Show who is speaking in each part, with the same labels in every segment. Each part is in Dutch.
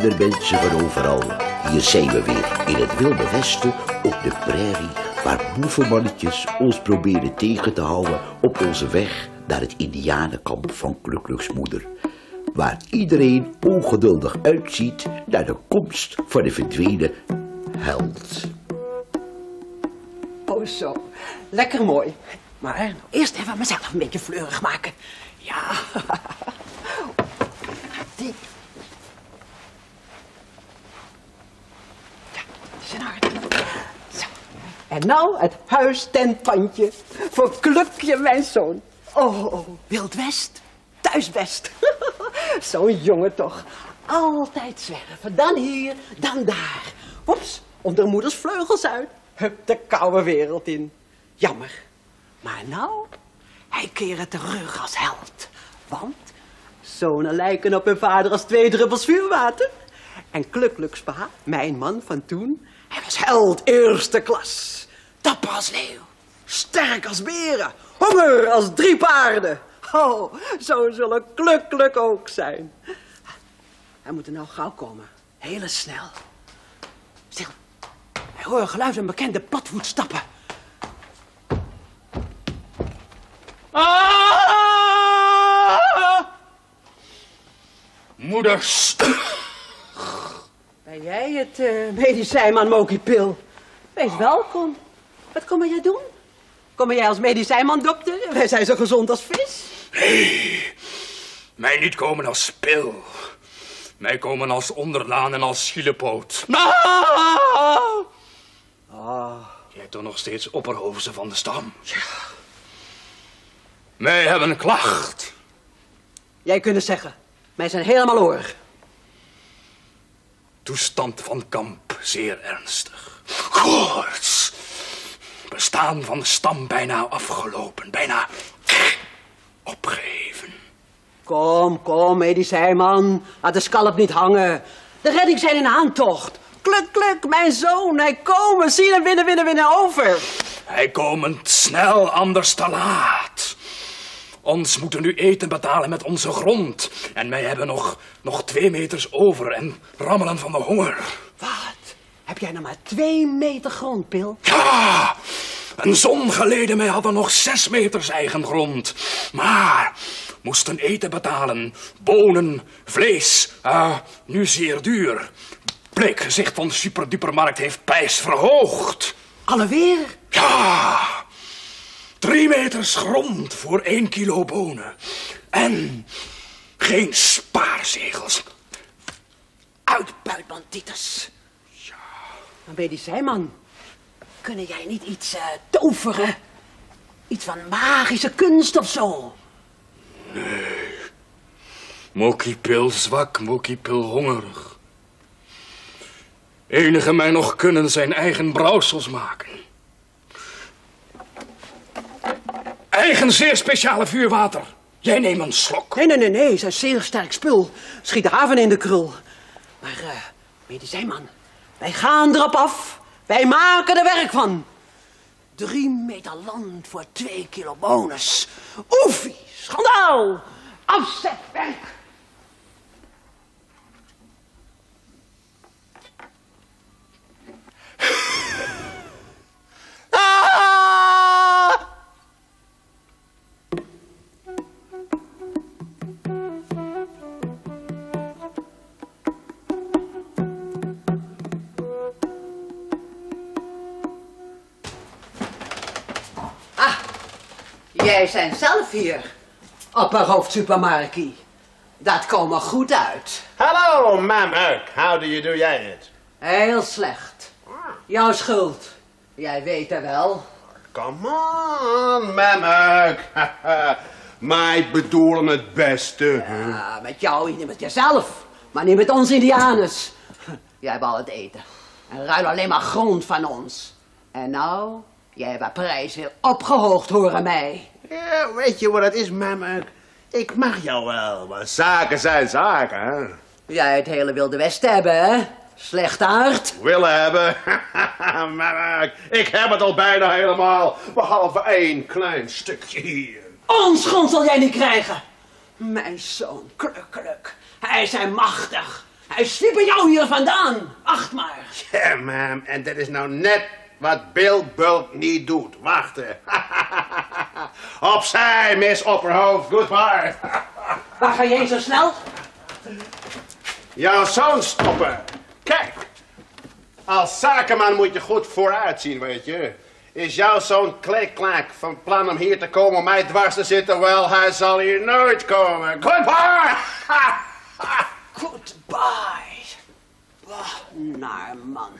Speaker 1: kindermensen van overal. Hier zijn we weer in het wilde westen op de prairie waar boevenmannetjes ons proberen tegen te houden op onze weg naar het indianenkamp van Klukluks moeder. Waar iedereen ongeduldig uitziet naar de komst van de verdwenen held.
Speaker 2: Oh zo, lekker mooi. Maar eerst even mezelf een beetje fleurig maken. Ja. Die. Ja, dat Zo. En nou het huis ten pandje voor Klukje, mijn zoon. Oh, oh, Wild West, thuis best. Zo'n jongen toch. Altijd zwerven, dan hier, dan daar. Oeps, onder moeders vleugels uit. Hup, de koude wereld in. Jammer. Maar nou, hij keren terug als held. Want zonen lijken op hun vader als twee druppels vuurwater. En Kluklukspa, mijn man van toen, hij was held eerste klas. Dapper als leeuw, sterk als beren, honger als drie paarden. Oh, zo zullen Klukluk ook zijn. Hij moet er nou gauw komen, hele snel. Stil, hij hoort geluid een bekende padvoetstappen.
Speaker 3: Ah! Moeders.
Speaker 2: Ben jij het uh, medicijnman Mokiepil? Wees welkom. Wat kom jij doen? Kom jij als medicijnman, dokter? Wij zijn zo gezond als vis.
Speaker 3: Nee, mij niet komen als pil. Mij komen als onderdaan en als schielepoot. Ah!
Speaker 2: Ah.
Speaker 3: Jij toch nog steeds opperhoofden van de stam? Ja. Wij hebben een klacht.
Speaker 2: Jij kunt het zeggen. Mij zijn helemaal oor.
Speaker 3: Toestand van kamp zeer ernstig. Koorts. Bestaan van de stam bijna afgelopen. Bijna opgeheven.
Speaker 2: Kom, kom, medicijnman. Laat de scalp niet hangen. De redding zijn in aantocht. Kluk, kluk, mijn zoon. Hij komen. Zie hem winnen, winnen, winnen over.
Speaker 3: Hij komen snel, anders te laat. Ons moeten nu eten betalen met onze grond. En wij hebben nog, nog twee meters over en rammelen van de honger.
Speaker 2: Wat? Heb jij nou maar twee meter grond, Pil?
Speaker 3: Ja! Een zon geleden mij hadden nog zes meters eigen grond. Maar moesten eten betalen. Bonen, vlees, ah, nu zeer duur. Bleekgezicht van de superdupermarkt heeft prijs verhoogd.
Speaker 2: Alleweer?
Speaker 3: Ja! Drie meters grond voor één kilo bonen. En geen spaarzegels.
Speaker 2: Uitbuitbandieters. Ja. Dan ben je die zijman. Kunnen jij niet iets uh, toveren? Iets van magische kunst of zo?
Speaker 3: Nee. Mokiepil zwak, Mokiepil hongerig. Enige mij nog kunnen zijn eigen brouwsels maken. Eigen zeer speciale vuurwater. Jij neemt een slok.
Speaker 2: Nee, nee, nee, nee. Zijn zeer sterk spul. Schiet de haven in de krul. Maar, uh, medicijnman, wij gaan erop af. Wij maken er werk van. Drie meter land voor twee kilo bonus. Oefie, schandaal. Afzetwerk. Jij zijn zelf hier. Opperhoofd supermarkie. Dat komt goed uit.
Speaker 4: Hallo, ma'am Urk. How do you do jij het?
Speaker 2: Heel slecht. Jouw schuld. Jij weet het wel.
Speaker 4: Come on, ma'am Urk. Mij bedoelen het beste.
Speaker 2: Ja, met jou niet met jezelf. Maar niet met ons indianers. Jij hebt al het eten. En ruil alleen maar grond van ons. En nou, jij hebt prijs weer opgehoogd, horen mij.
Speaker 4: Ja, weet je wat het is, Urk? Ik mag jou wel, maar zaken zijn zaken, hè?
Speaker 2: Jij het hele Wilde Westen hebben, hè? Slechtaard.
Speaker 4: Willen hebben? Urk, ik heb het al bijna helemaal. Behalve één klein stukje hier.
Speaker 2: Ons grond zal jij niet krijgen. Mijn zoon, kluk, kluk. Hij is machtig. Hij sliep bij jou hier vandaan. Wacht maar.
Speaker 4: Ja, mam, en dat is nou net wat Bill Bulk niet doet. Wachten. Opzij, Miss Opperhoofd. Goodbye.
Speaker 2: Waar ga jij zo snel?
Speaker 4: Jouw zoon stoppen. Kijk. Als zakenman moet je goed vooruit zien, weet je. Is jouw zoon klik-klak van plan om hier te komen om mij dwars te zitten? Wel, hij zal hier nooit komen. Goodbye.
Speaker 2: Goodbye. Wah, naar man.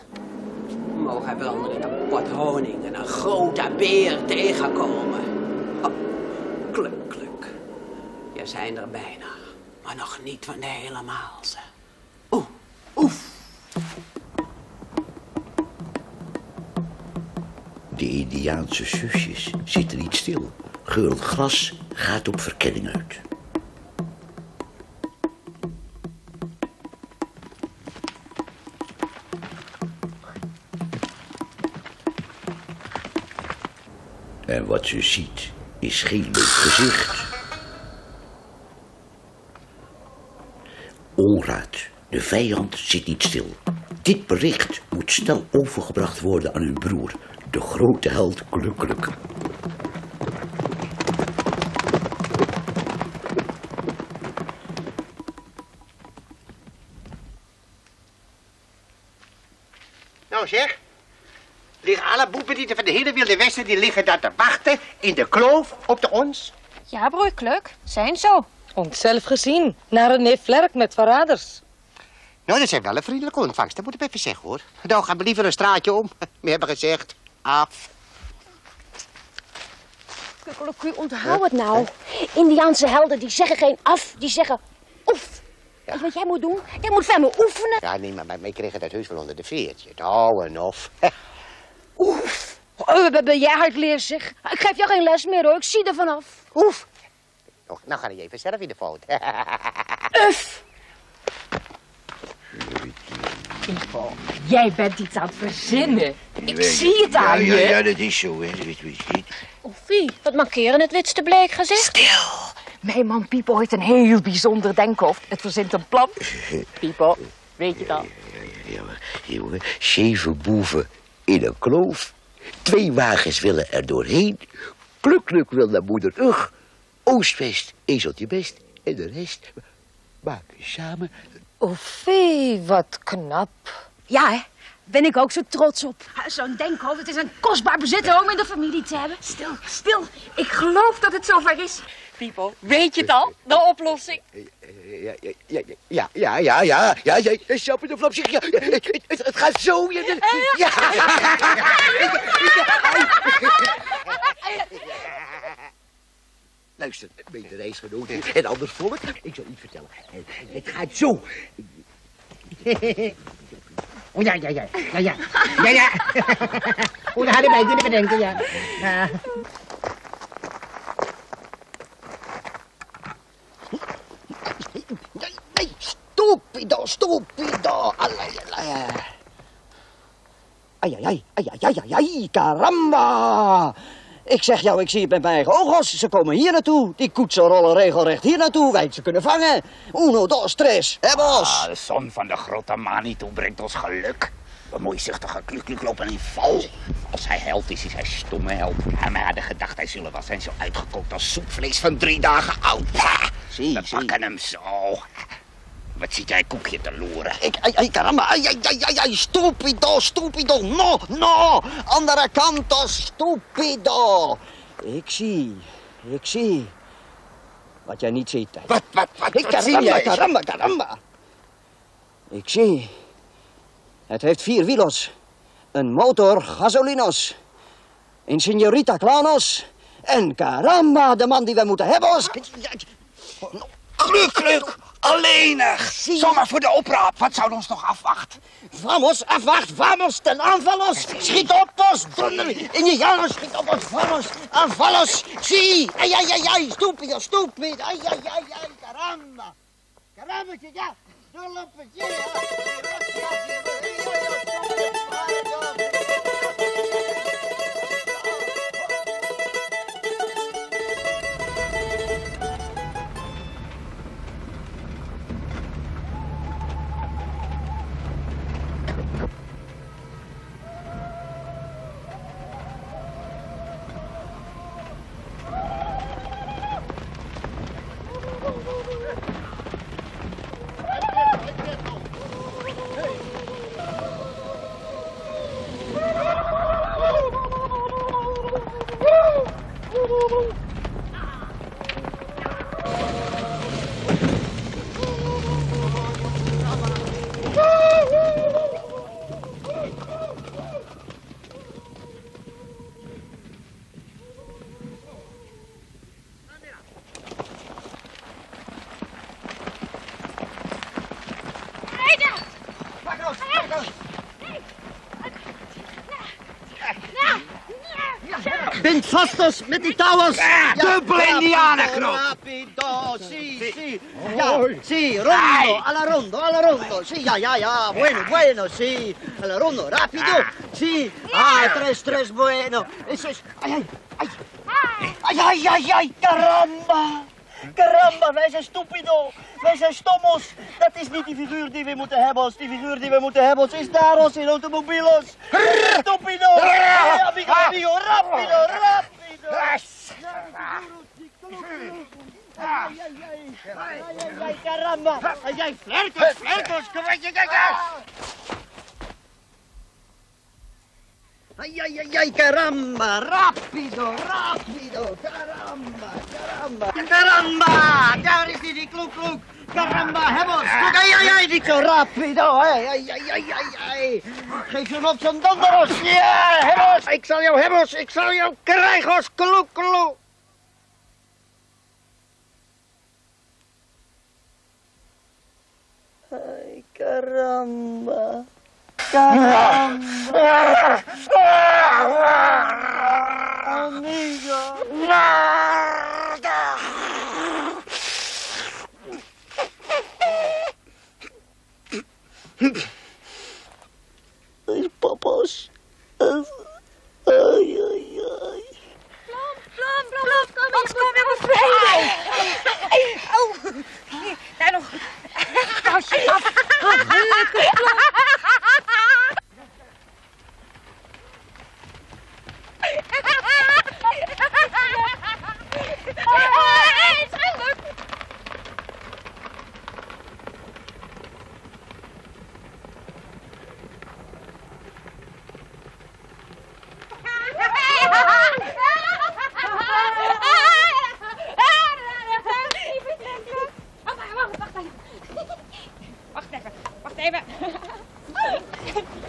Speaker 2: Mogen in een pot honing en een grote beer tegenkomen. Oh, kluk, kluk. Je zijn er bijna, maar nog niet van helemaal. Ze. Oeh, oef.
Speaker 1: De Indiaanse zusjes zitten niet stil. Geurend gras gaat op verkenning uit. En wat ze ziet is geen leuk gezicht. Onraad, de vijand, zit niet stil. Dit bericht moet snel overgebracht worden aan hun broer, de grote held Klukkelijk.
Speaker 5: Nou zeg, liggen alle boependieten van de hele Wilde Westen... die liggen daar te wachten in de kloof op de ons?
Speaker 6: Ja, broer Kluk, zijn zo.
Speaker 7: Onszelf gezien, naar een neef Vlerk met verraders.
Speaker 5: Nou, dat zijn wel een vriendelijke ontvangst, dat moet ik even zeggen, hoor. Nou, gaan we liever een straatje om. We hebben gezegd, af.
Speaker 6: Kukkeleku, onthoud het nou. Indiaanse helden, die zeggen geen af, die zeggen oef. Weet je wat jij moet doen? Jij moet me oefenen.
Speaker 5: Ja, nee, maar wij kregen dat heus wel onder de veertje. Nou en of.
Speaker 6: Oef. Oh, ben jij hardleer zeg. Ik geef jou geen les meer hoor, ik zie er vanaf.
Speaker 5: Oef. Nou, nou ga je even zelf in de fout.
Speaker 6: Uf. Ivo, jij bent iets aan het verzinnen. Ik zie het aan je.
Speaker 1: Ja, dat is zo, hè. Weet je?
Speaker 6: Oefie, wat mankeren het witste bleek gezicht.
Speaker 7: Stil. Mijn man Piepo heeft een heel bijzonder denkhoofd. Het verzint een plan. Piepo, weet je dat?
Speaker 1: Ja, maar, jongen, zeven boeven in een kloof. Twee wagens willen er doorheen. Kluk-kluk wil naar moeder Ugg. Oost-West, ezeltje best. En de rest maken samen.
Speaker 7: Oefie, wat knap.
Speaker 6: Ja, hè? Ben ik ook zo trots op. Zo'n denkhoofd, het is een kostbaar bezit om in de familie te hebben. Stil, stil. Ik geloof dat het zover is.
Speaker 7: Piepo, weet je het al? De oplossing.
Speaker 1: Ja, ja, ja, ja, ja, ja, ja, ja, ja, ja, snap je de flap? Zeg, ja, het, gaat zo. Ja, ja, Luister, mede reisgenoten en anders volk. Ik zal iets vertellen. Het gaat zo.
Speaker 5: Oh ja, ja, ja. Ja, ja. Ja, ja. Oh, dat hadden wij kunnen bedenken, ja.
Speaker 1: Nee, stupido, stupido. Allee, allee.
Speaker 8: Ai, ai, ai, ai, ai, ai, caramba! Ik zeg jou, ik zie het met mijn eigen ogen. Ze komen hier naartoe. Die koetsen rollen regelrecht hier naartoe. Wij ze kunnen vangen. Uno, dos, tres. Hè, bos?
Speaker 9: Ah, de zon van de grote Manitou brengt ons geluk. Bemoeizuchtige klukluk lopen in val. Als hij held is, is hij stomme held. En wij hadden gedacht, hij zullen wel zijn zo uitgekookt als soepvlees van drie dagen oud.
Speaker 8: Zie,
Speaker 9: we pakken hem zo. Wat ziet hij koekje te loeren?
Speaker 8: Ik, ai, ai, caramba, ai, ai, ai, ai, stupido, stupido, no, no, andere kanto, stupido. Ik zie, ik zie, wat jij niet ziet.
Speaker 9: Wat, wat, wat,
Speaker 8: Ik,
Speaker 9: wat zie
Speaker 8: caramba,
Speaker 9: jij?
Speaker 8: caramba, caramba. Ik zie, het heeft vier wielers, een motor gasolinos, een signorita clownos en caramba, de man die we moeten hebben. Os.
Speaker 9: Kluk, kluk, alleenig. Zomaar voor de opraap. Wat zou ons nog afwachten?
Speaker 8: Vamos, afwacht, vamos, ten aanvallos. Schiet op, os, donder. Indianos, schiet op, os, vamos, aanvallos. Zie, ai, ai, ai, ai, stupido, stupido, ai, ai, ai, ai, caramba. Caramba, ja, doorlopen, ja. Thank you. Bind vast ons met die touwels. Ja,
Speaker 9: dubbele indianenknop.
Speaker 8: Rapido, si, si. Ja, si, rondo, alla rondo, alla rondo. Si, ja, ja, ja, bueno, bueno, si. Alla rondo, rapido, si. Ah, tres, tres, bueno. Eso es, ay, ay, ay. Ay, ay, ay, ay, caramba. Caramba, wij zijn stupido. Wij zijn stommels. Dat is niet die figuur die we moeten hebben. Die figuur die we moeten hebben is daaros in automobilos. Stupido. Ja, amigo, amigo, rapido, rapido. Ay, ay, ay, caramba. Ay, ay, flertos, flertos. Maar, kijk, kijk. Ay, ay, ay, ay, caramba, rapido, rapido, caramba, daar is die, die kloek, kloek, caramba, hemos, kijk, ay, ay, ay, niet zo rapido, ay, ay, ay, ay, ay, geef je op zo'n donderos, ja, hemos, ik zal jou, hemos, ik zal jou krijgen, als kloek, kloek. Ay, caramba. Caramba. Amigo. Ay, papas. Ay, ay, ay.
Speaker 6: Plom, plom, kom eens, kom weer bevrijden. Oh, daar nog. Kastje af. Gelukkig, plom. Het is gelukt. Wacht even, wacht even.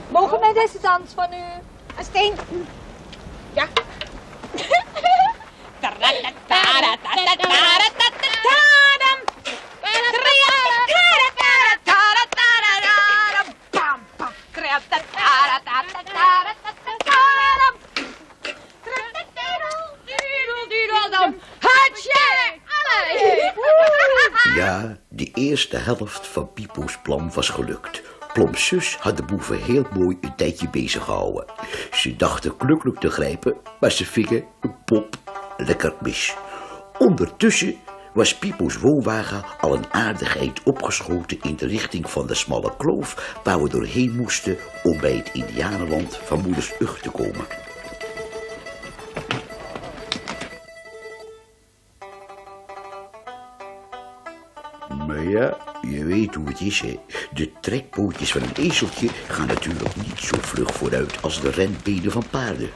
Speaker 6: Mogen wij deze dans van u? Een steen. Ja.
Speaker 1: Ja, de eerste helft van Pipo's plan was gelukt. Ploms zus had de boeven heel mooi een tijdje bezig gehouden. Ze dachten klukkelijk te grijpen, maar ze vingen een pop lekker mis. Ondertussen was Pipo's woonwagen al een aardigheid opgeschoten in de richting van de smalle kloof waar we doorheen moesten om bij het indianenland van moeders Ugg te komen. Maar ja, je weet hoe het is, hè. De trekpootjes van een ezeltje gaan natuurlijk niet zo vlug vooruit als de renbenen van paarden.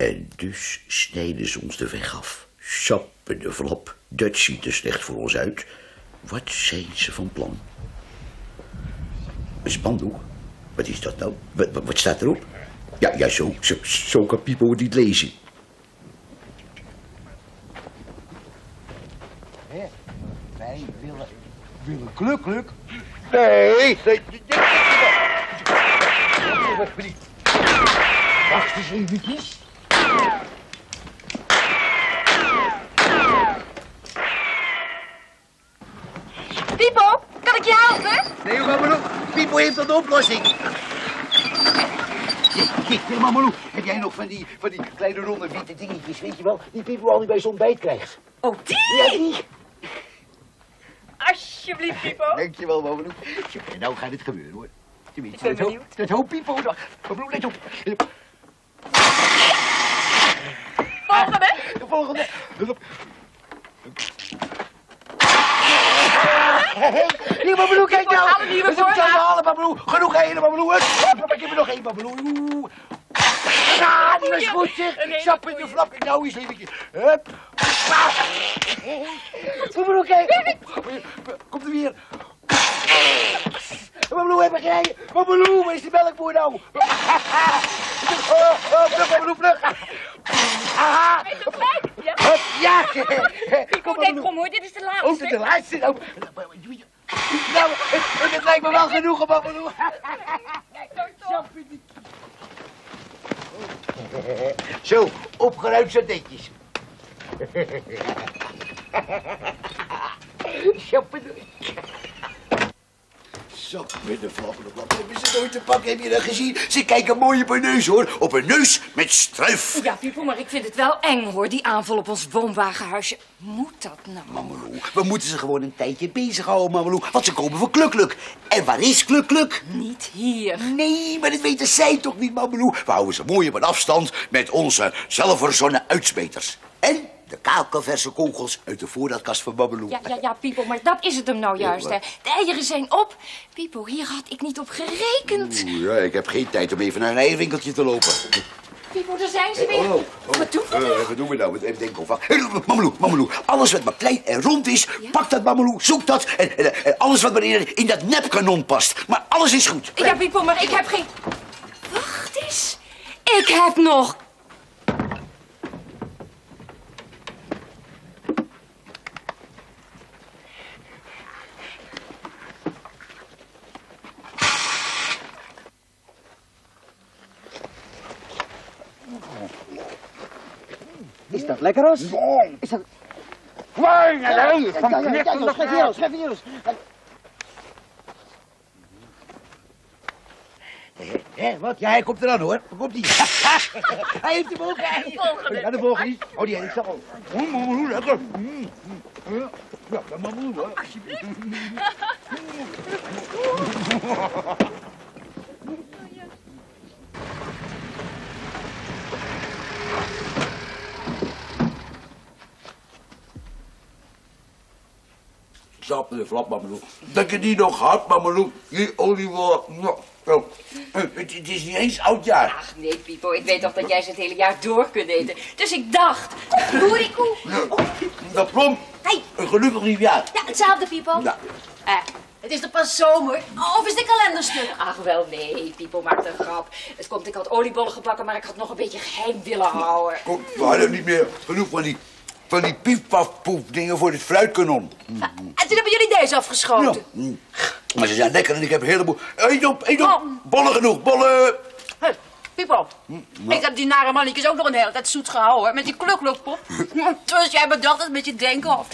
Speaker 1: En dus snijden ze ons de weg af. Sappen de flap, dat ziet er slecht voor ons uit. Wat zijn ze van plan? Een spandoek? Wat is dat nou? Wat, staat erop? Ja, ja zo, zo, zo kan Pipo het niet lezen.
Speaker 8: Wij willen, willen kluk, kluk. Nee, nee, nee. Wacht eens eventjes.
Speaker 6: Pipo, kan ik je helpen?
Speaker 8: Nee, Mamalou, Al de oplossing. Kijk, Mamalou, heb jij nog van die, van die kleine ronde witte dingetjes, weet je wel, die Pipo altijd bij zo'n ontbijt krijgt?
Speaker 6: Oh, die?
Speaker 8: Ja, die.
Speaker 6: Alsjeblieft. Alsjeblieft, Pipo.
Speaker 1: Dankjewel. Tja, nou gaat het gebeuren, hoor. Tenminste,
Speaker 6: Ik ben
Speaker 1: dat hoop-
Speaker 6: benieuwd.
Speaker 1: Dat hoopt Pipo let op.
Speaker 6: Volgende.
Speaker 1: De volgende. Hier, Babbeloe, kijk nou.
Speaker 6: We
Speaker 1: Het is
Speaker 6: voor,
Speaker 1: te
Speaker 6: ja.
Speaker 1: halen, Babbeloe. Genoeg heden, Babbeloe. Hup, Ik heb er nog één, Babbeloe. Ja, die was goed, zeg. Sap in de flap. Nou eens, lievetje. Hup. Babbeloe, kijk. Komt er weer. Babbeloe, heb ik gereden. Babbeloe, waar is die melkboer nou? Oh, oh, vlug, vlug. Aha.
Speaker 6: Ja.
Speaker 1: Hup, ja.
Speaker 6: Denk kom hoor, dit is de laatste.
Speaker 1: Oh, de laatste. Nou, nou het, het lijkt me wel genoeg, Babbeloe. Zo, opgeruimd zo netjes. Sappedoei. Sappedoei, flappedoei. Hebben ze nooit te pakken, heb je dat gezien? Ze kijken mooi op hun neus, hoor. Op een neus met struif.
Speaker 7: Ja, Pipo, maar ik vind het wel eng, hoor, die aanval op ons woonwagenhuisje. Moet dat nou?
Speaker 1: Mameloe, we moeten ze gewoon een tijdje bezighouden, Mameloe. Want ze komen voor Klukluk. En waar is Klukluk?
Speaker 7: Niet hier.
Speaker 1: Nee, maar dat weten zij toch niet, Mameloe. We houden ze mooi op een afstand met onze zelfverzonnen uitsmeters. En de kakelverse kogels uit de voorraadkast van Mameloe.
Speaker 7: Ja, ja, ja, Pipo, maar dat is het hem nou juist, hè. De eieren zijn op. Pipo, hier had ik niet op gerekend.
Speaker 1: Oeh, ja, ik heb geen tijd om even naar een eierwinkeltje te lopen.
Speaker 7: Pipo, daar zijn ze weer.
Speaker 1: Oh, oh.
Speaker 7: Wat doen we
Speaker 1: Eh,
Speaker 7: nou?
Speaker 1: wat doen we nou? Even denken of... Mameloe, Mameloe, alles wat maar klein en rond is, pak dat, Mameloe, zoek dat. En, en, en alles wat maar in, in dat nepkanon past. Maar alles is goed.
Speaker 7: Ja, Pipo, maar ik heb geen... Wacht eens. Ik heb nog...
Speaker 2: Is lekker? Is dat...
Speaker 8: Nee,
Speaker 2: schrijf hier, schrijf hier, Ros.
Speaker 1: Hé, wat? Ja, hij komt eraan hoor. Waar komt hij? hij heeft hem ook.
Speaker 6: Volgende.
Speaker 1: Ja, de volgende niet. Oh, die heeft al. Mm, Mameloe, lekker. Ja, dat hoor. Sap de flap. Dat je die nog had, Mameloe. Die oliewol. Nou, zo. Eh, Het, het is niet eens oudjaar.
Speaker 7: Ach, nee, Pipo, ik weet toch dat jij ze het hele jaar door kunt eten. Dus ik dacht... Boerikoe.
Speaker 1: Dat plom.
Speaker 6: Hey.
Speaker 1: Een gelukkig nieuwjaar.
Speaker 6: Ja, hetzelfde, Pipo.
Speaker 1: Ja.
Speaker 6: Eh, het is toch pas zomer? Of is dit kalenderstuk?
Speaker 7: Ach, wel nee, Pipo maakt een grap. Het komt, ik had oliebollen gebakken, maar ik had nog een beetje geheim willen houden.
Speaker 1: Kom, hadden niet meer genoeg van die, van die piep-paf-poef dingen voor het fruitkanon.
Speaker 6: En toen hebben jullie deze afgeschoten.
Speaker 1: Mm. Maar ze zijn lekker en ik heb een heleboel... Eet op, eet op.
Speaker 6: Oh.
Speaker 1: Bollen genoeg, bollen.
Speaker 6: Hey, Pipo, ik heb die nare mannetjes ook nog een hele tijd zoet gehouden. Met die kluklukpop. Dus jij bedacht het met je denkhoofd.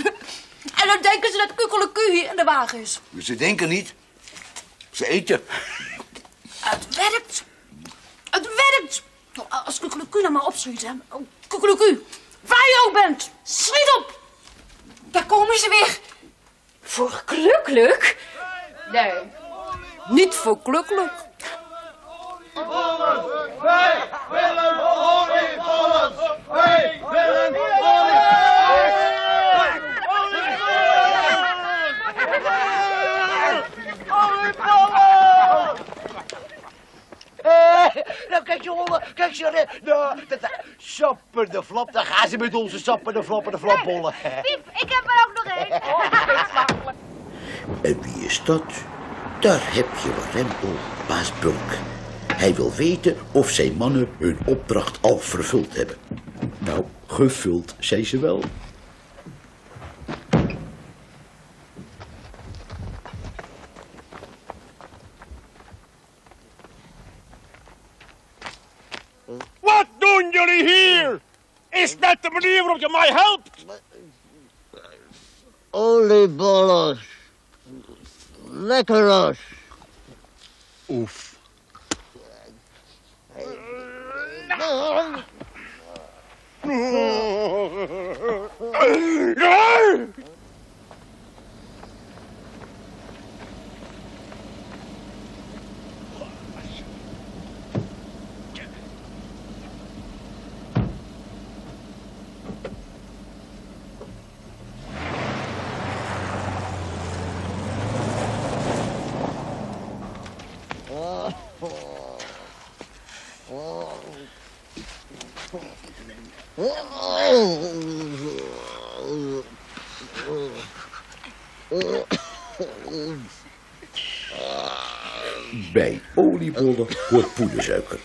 Speaker 6: En dan denken ze dat kukkeleku hier in de wagen is.
Speaker 1: Ze denken niet. Ze eten.
Speaker 6: Het werkt. Het werkt. Oh, Als kukkeleku nou maar opschiet, hè. Oh, kukkeleku, waar je ook bent, schiet op.
Speaker 7: Daar komen ze weer. Voor klukluk?
Speaker 6: Nee, niet voor klukluk.
Speaker 1: Eh, nou, kijk je honden, kijk ze. eh, Nou, sapper de flap, dan gaan ze met onze sapper de flapper de flapbollen.
Speaker 6: Piep, ik heb er ook nog één.
Speaker 1: En wie is dat? Daar heb je Warempel, baas Bulk. Hij wil weten of zijn mannen hun opdracht al vervuld hebben. Nou, gevuld zijn ze wel.
Speaker 10: Wat doen jullie hier? Is dat de manier waarop je mij helpt?
Speaker 8: Oliebollen. Lekkeros.
Speaker 10: Oef.
Speaker 1: Bij oliebollen hoort poedersuiker.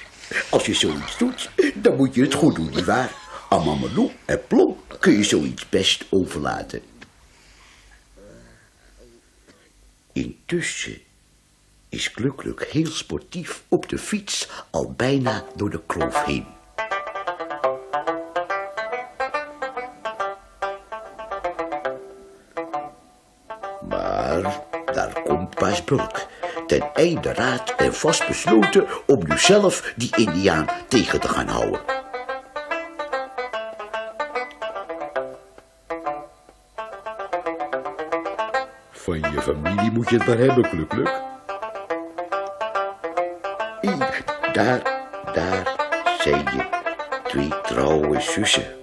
Speaker 1: Als je zoiets doet, dan moet je het goed doen, nietwaar? Aan Mamelou en Plom kun je zoiets best overlaten. Intussen is Klukluk heel sportief op de fiets al bijna door de kloof heen. Maar daar komt Paas Bulk, ten einde raad en vastbesloten om nu zelf die indiaan tegen te gaan houden. Van je familie moet je het maar hebben, Klukluk. Daar, daar zijn je twee trouwe zussen.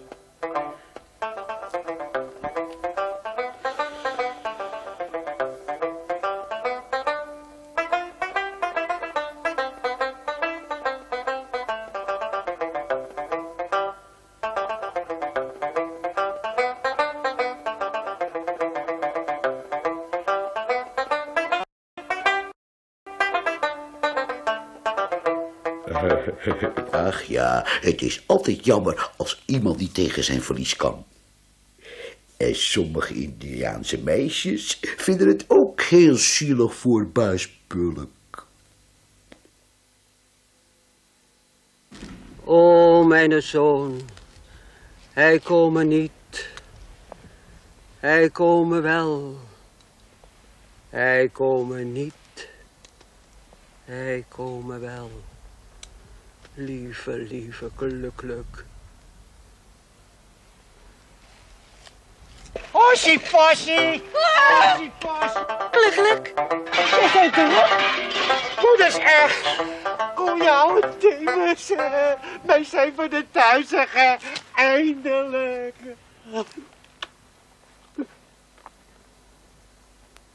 Speaker 1: Ach ja, het is altijd jammer als iemand niet tegen zijn verlies kan. En sommige Indiaanse meisjes vinden het ook heel zielig voor baas Bulk.
Speaker 2: O, mijn zoon, hij komen niet. Hij komen wel. Hij komen niet. Hij komen wel. Lieve, lieve Klukluk.
Speaker 8: Ossie, possie. Ossie, possie.
Speaker 6: Gelukkig.
Speaker 8: Je bent terug. Moeders echt. Kom jou, Davis. eh, Wij zijn van de thuisige. Eindelijk.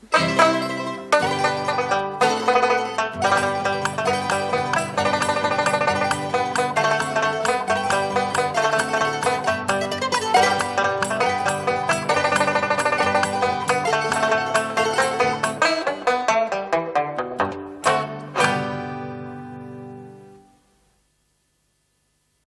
Speaker 11: Thank